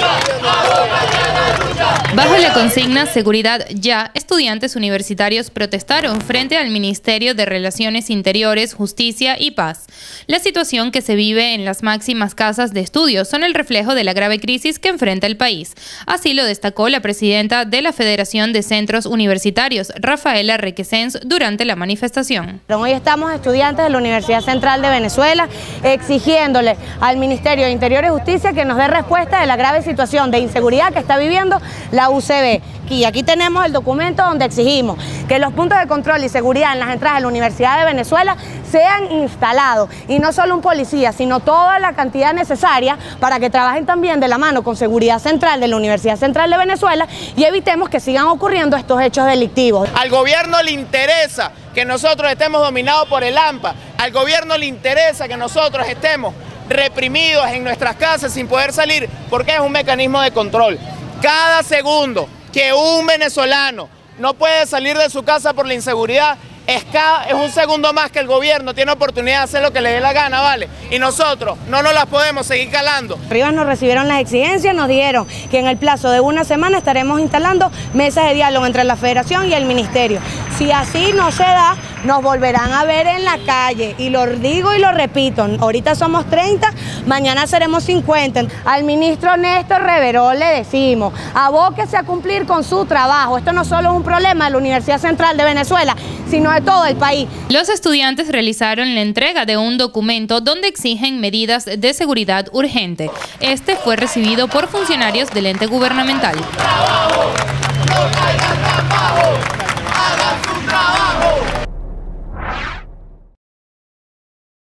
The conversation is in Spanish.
Stop! Bajo la consigna Seguridad Ya, estudiantes universitarios protestaron frente al Ministerio de Relaciones Interiores, Justicia y Paz. La situación que se vive en las máximas casas de estudios son el reflejo de la grave crisis que enfrenta el país. Así lo destacó la presidenta de la Federación de Centros Universitarios, Rafaela Requesens, durante la manifestación. Hoy estamos estudiantes de la Universidad Central de Venezuela exigiéndole al Ministerio de Interior y Justicia que nos dé respuesta de la grave situación de inseguridad que está viviendo la UCB. Y aquí tenemos el documento donde exigimos que los puntos de control y seguridad en las entradas de la Universidad de Venezuela sean instalados y no solo un policía, sino toda la cantidad necesaria para que trabajen también de la mano con seguridad central de la Universidad Central de Venezuela y evitemos que sigan ocurriendo estos hechos delictivos. Al gobierno le interesa que nosotros estemos dominados por el AMPA, al gobierno le interesa que nosotros estemos reprimidos en nuestras casas sin poder salir porque es un mecanismo de control. Cada segundo que un venezolano no puede salir de su casa por la inseguridad, es, un segundo más que el gobierno tiene oportunidad de hacer lo que le dé la gana, ¿vale? Y nosotros no nos las podemos seguir calando. Arriba nos recibieron las exigencias, nos dijeron que en el plazo de una semana estaremos instalando mesas de diálogo entre la federación y el ministerio. Si así no se da, nos volverán a ver en la calle. Y lo digo y lo repito, ahorita somos 30, mañana seremos 50. Al ministro Néstor Reveró le decimos, abóquese a cumplir con su trabajo. Esto no solo es un problema de la Universidad Central de Venezuela, sino de todo el país. Los estudiantes realizaron la entrega de un documento donde exigen medidas de seguridad urgente. Este fue recibido por funcionarios del ente gubernamental. ¡Trabajo! ¡No